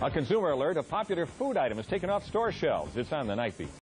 A consumer alert, a popular food item is taken off store shelves. It's on the night beat.